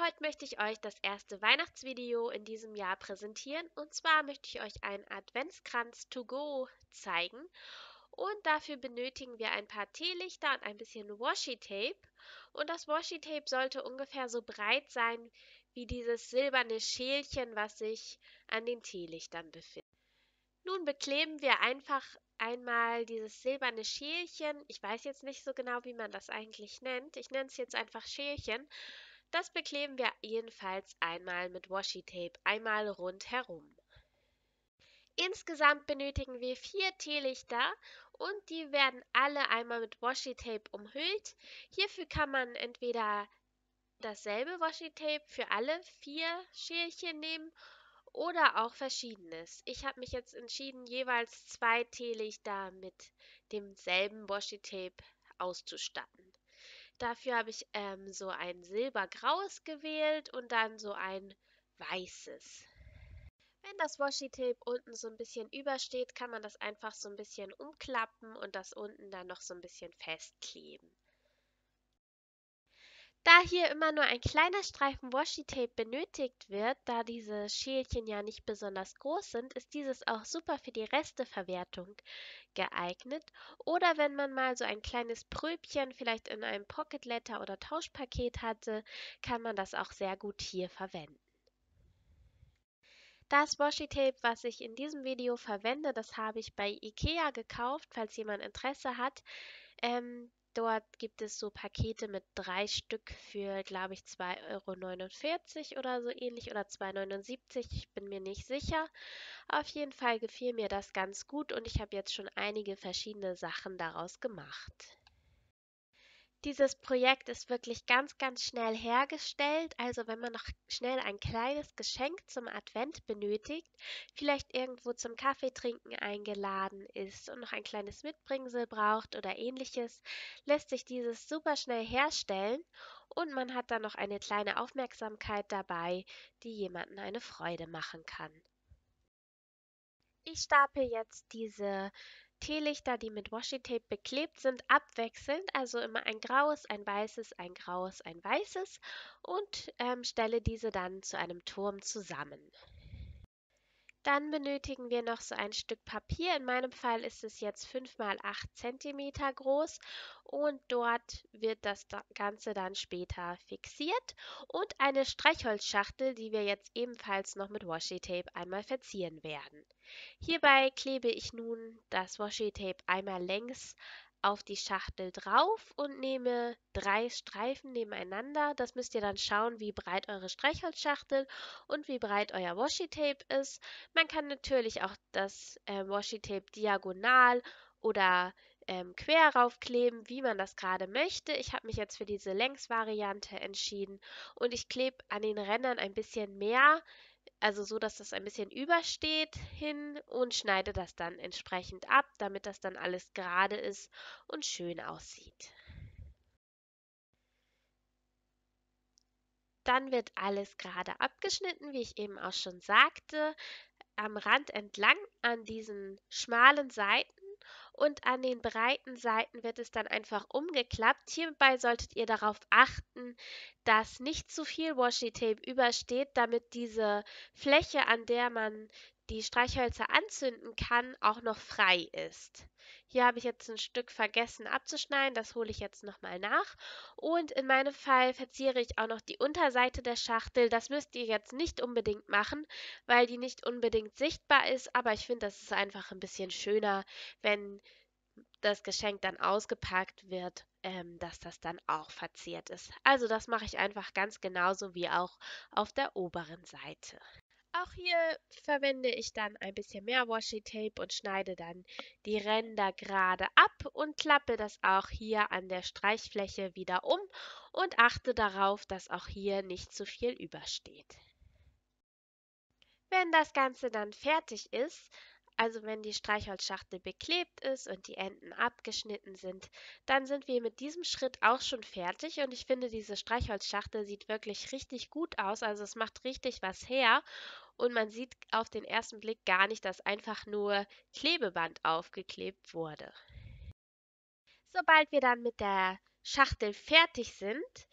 Heute möchte ich euch das erste Weihnachtsvideo in diesem Jahr präsentieren. Und zwar möchte ich euch einen Adventskranz to go zeigen. Und dafür benötigen wir ein paar Teelichter und ein bisschen Washi-Tape. Und das Washi-Tape sollte ungefähr so breit sein wie dieses silberne Schälchen, was sich an den Teelichtern befindet. Nun bekleben wir einfach einmal dieses silberne Schälchen. Ich weiß jetzt nicht so genau, wie man das eigentlich nennt. Ich nenne es jetzt einfach Schälchen. Das bekleben wir jedenfalls einmal mit Washi-Tape, einmal rundherum. Insgesamt benötigen wir vier Teelichter und die werden alle einmal mit Washi-Tape umhüllt. Hierfür kann man entweder dasselbe Washi-Tape für alle vier Schälchen nehmen oder auch verschiedenes. Ich habe mich jetzt entschieden, jeweils zwei Teelichter mit demselben Washi-Tape auszustatten. Dafür habe ich ähm, so ein silbergraues gewählt und dann so ein weißes. Wenn das Washi-Tape unten so ein bisschen übersteht, kann man das einfach so ein bisschen umklappen und das unten dann noch so ein bisschen festkleben. Da hier immer nur ein kleiner Streifen Washi-Tape benötigt wird, da diese Schälchen ja nicht besonders groß sind, ist dieses auch super für die Resteverwertung geeignet. Oder wenn man mal so ein kleines Pröbchen vielleicht in einem Pocket Letter oder Tauschpaket hatte, kann man das auch sehr gut hier verwenden. Das Washi-Tape, was ich in diesem Video verwende, das habe ich bei Ikea gekauft, falls jemand Interesse hat. Ähm, Dort gibt es so Pakete mit drei Stück für, glaube ich, 2,49 Euro oder so ähnlich oder 2,79 Euro. Ich bin mir nicht sicher. Auf jeden Fall gefiel mir das ganz gut und ich habe jetzt schon einige verschiedene Sachen daraus gemacht. Dieses Projekt ist wirklich ganz, ganz schnell hergestellt. Also wenn man noch schnell ein kleines Geschenk zum Advent benötigt, vielleicht irgendwo zum Kaffeetrinken eingeladen ist und noch ein kleines Mitbringsel braucht oder ähnliches, lässt sich dieses super schnell herstellen und man hat dann noch eine kleine Aufmerksamkeit dabei, die jemanden eine Freude machen kann. Ich stapel jetzt diese Teelichter, die mit Washi-Tape beklebt sind, abwechselnd, also immer ein graues, ein weißes, ein graues, ein weißes und ähm, stelle diese dann zu einem Turm zusammen. Dann benötigen wir noch so ein Stück Papier. In meinem Fall ist es jetzt 5 x 8 cm groß und dort wird das Ganze dann später fixiert und eine Streichholzschachtel, die wir jetzt ebenfalls noch mit Washi-Tape einmal verzieren werden. Hierbei klebe ich nun das Washi-Tape einmal längs auf die Schachtel drauf und nehme drei Streifen nebeneinander. Das müsst ihr dann schauen, wie breit eure Streichholzschachtel und wie breit euer Washi-Tape ist. Man kann natürlich auch das äh, Washi-Tape diagonal oder ähm, quer raufkleben, wie man das gerade möchte. Ich habe mich jetzt für diese Längsvariante entschieden und ich klebe an den Rändern ein bisschen mehr also so, dass das ein bisschen übersteht hin und schneide das dann entsprechend ab, damit das dann alles gerade ist und schön aussieht. Dann wird alles gerade abgeschnitten, wie ich eben auch schon sagte, am Rand entlang an diesen schmalen Seiten und an den breiten Seiten wird es dann einfach umgeklappt. Hierbei solltet ihr darauf achten, dass nicht zu viel Washi-Tape übersteht, damit diese Fläche, an der man die Streichhölzer anzünden kann, auch noch frei ist. Hier habe ich jetzt ein Stück vergessen abzuschneiden, das hole ich jetzt nochmal nach. Und in meinem Fall verziere ich auch noch die Unterseite der Schachtel. Das müsst ihr jetzt nicht unbedingt machen, weil die nicht unbedingt sichtbar ist, aber ich finde, das ist einfach ein bisschen schöner, wenn das Geschenk dann ausgepackt wird, ähm, dass das dann auch verziert ist. Also das mache ich einfach ganz genauso wie auch auf der oberen Seite. Auch hier verwende ich dann ein bisschen mehr Washi-Tape und schneide dann die Ränder gerade ab und klappe das auch hier an der Streichfläche wieder um und achte darauf, dass auch hier nicht zu viel übersteht. Wenn das Ganze dann fertig ist, also wenn die Streichholzschachtel beklebt ist und die Enden abgeschnitten sind, dann sind wir mit diesem Schritt auch schon fertig. Und ich finde, diese Streichholzschachtel sieht wirklich richtig gut aus, also es macht richtig was her. Und man sieht auf den ersten Blick gar nicht, dass einfach nur Klebeband aufgeklebt wurde. Sobald wir dann mit der Schachtel fertig sind,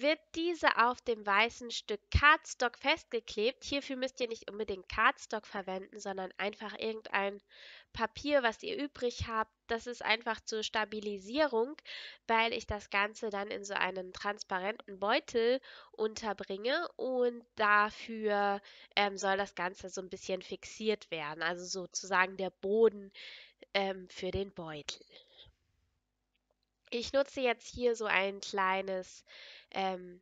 wird diese auf dem weißen Stück Cardstock festgeklebt. Hierfür müsst ihr nicht unbedingt Cardstock verwenden, sondern einfach irgendein Papier, was ihr übrig habt. Das ist einfach zur Stabilisierung, weil ich das Ganze dann in so einen transparenten Beutel unterbringe und dafür ähm, soll das Ganze so ein bisschen fixiert werden, also sozusagen der Boden ähm, für den Beutel. Ich nutze jetzt hier so ein kleines ähm,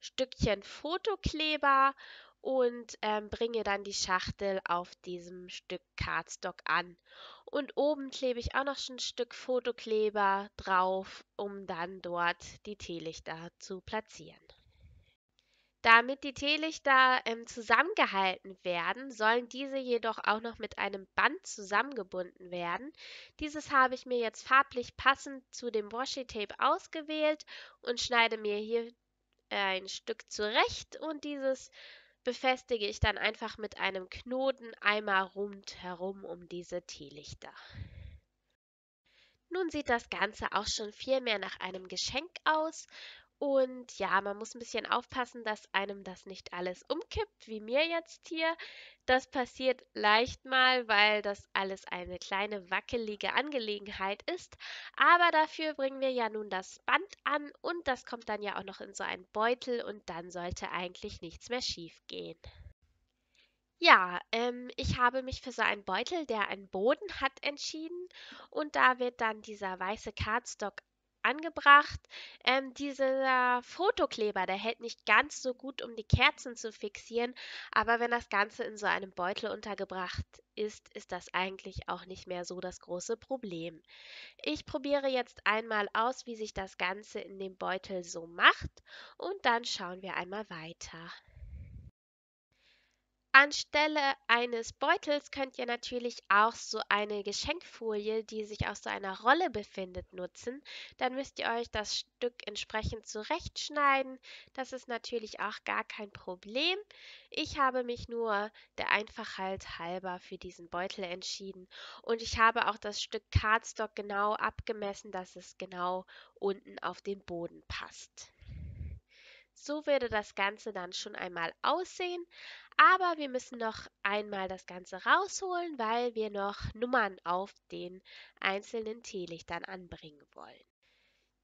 Stückchen Fotokleber und ähm, bringe dann die Schachtel auf diesem Stück Cardstock an. Und oben klebe ich auch noch ein Stück Fotokleber drauf, um dann dort die Teelichter zu platzieren. Damit die Teelichter ähm, zusammengehalten werden, sollen diese jedoch auch noch mit einem Band zusammengebunden werden. Dieses habe ich mir jetzt farblich passend zu dem Washi-Tape ausgewählt und schneide mir hier ein Stück zurecht und dieses befestige ich dann einfach mit einem Knoten einmal rundherum um diese Teelichter. Nun sieht das Ganze auch schon viel mehr nach einem Geschenk aus und ja, man muss ein bisschen aufpassen, dass einem das nicht alles umkippt, wie mir jetzt hier. Das passiert leicht mal, weil das alles eine kleine wackelige Angelegenheit ist. Aber dafür bringen wir ja nun das Band an und das kommt dann ja auch noch in so einen Beutel und dann sollte eigentlich nichts mehr schief gehen. Ja, ähm, ich habe mich für so einen Beutel, der einen Boden hat, entschieden und da wird dann dieser weiße Cardstock angebracht. Ähm, dieser Fotokleber, der hält nicht ganz so gut, um die Kerzen zu fixieren, aber wenn das Ganze in so einem Beutel untergebracht ist, ist das eigentlich auch nicht mehr so das große Problem. Ich probiere jetzt einmal aus, wie sich das Ganze in dem Beutel so macht und dann schauen wir einmal weiter. Anstelle eines Beutels könnt ihr natürlich auch so eine Geschenkfolie, die sich aus so einer Rolle befindet, nutzen. Dann müsst ihr euch das Stück entsprechend zurechtschneiden. Das ist natürlich auch gar kein Problem. Ich habe mich nur der Einfachheit halber für diesen Beutel entschieden und ich habe auch das Stück Cardstock genau abgemessen, dass es genau unten auf den Boden passt. So würde das Ganze dann schon einmal aussehen. Aber wir müssen noch einmal das Ganze rausholen, weil wir noch Nummern auf den einzelnen Teelichtern anbringen wollen.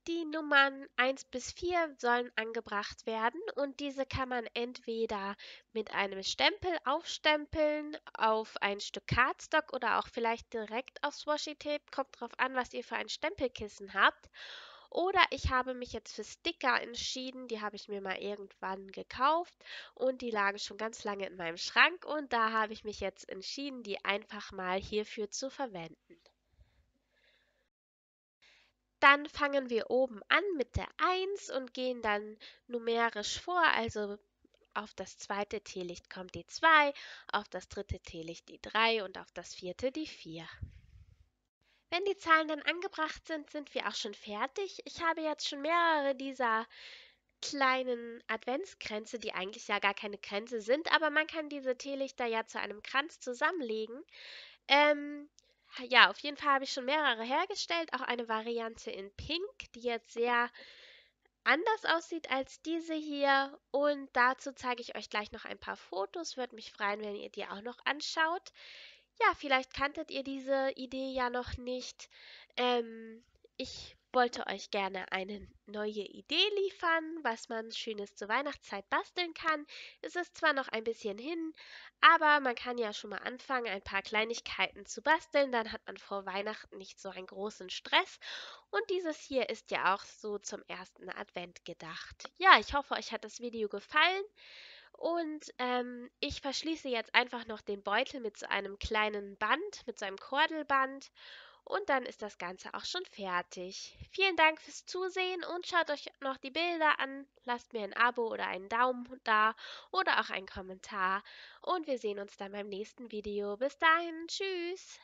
Die Nummern 1 bis 4 sollen angebracht werden und diese kann man entweder mit einem Stempel aufstempeln auf ein Stück Cardstock oder auch vielleicht direkt aufs Washi-Tape. Kommt drauf an, was ihr für ein Stempelkissen habt. Oder ich habe mich jetzt für Sticker entschieden. Die habe ich mir mal irgendwann gekauft und die lagen schon ganz lange in meinem Schrank und da habe ich mich jetzt entschieden, die einfach mal hierfür zu verwenden. Dann fangen wir oben an mit der 1 und gehen dann numerisch vor, also auf das zweite Teelicht kommt die 2, auf das dritte Teelicht die 3 und auf das vierte die 4. Wenn die Zahlen dann angebracht sind, sind wir auch schon fertig. Ich habe jetzt schon mehrere dieser kleinen Adventskränze, die eigentlich ja gar keine Kränze sind, aber man kann diese Teelichter ja zu einem Kranz zusammenlegen. Ähm, ja, auf jeden Fall habe ich schon mehrere hergestellt, auch eine Variante in Pink, die jetzt sehr anders aussieht als diese hier. Und dazu zeige ich euch gleich noch ein paar Fotos. Würde mich freuen, wenn ihr die auch noch anschaut. Ja, vielleicht kanntet ihr diese Idee ja noch nicht. Ähm, ich wollte euch gerne eine neue Idee liefern, was man Schönes zur Weihnachtszeit basteln kann. Es ist zwar noch ein bisschen hin, aber man kann ja schon mal anfangen, ein paar Kleinigkeiten zu basteln. Dann hat man vor Weihnachten nicht so einen großen Stress. Und dieses hier ist ja auch so zum ersten Advent gedacht. Ja, ich hoffe, euch hat das Video gefallen. Und ähm, ich verschließe jetzt einfach noch den Beutel mit so einem kleinen Band, mit so einem Kordelband. Und dann ist das Ganze auch schon fertig. Vielen Dank fürs Zusehen und schaut euch noch die Bilder an. Lasst mir ein Abo oder einen Daumen da oder auch einen Kommentar. Und wir sehen uns dann beim nächsten Video. Bis dahin, tschüss.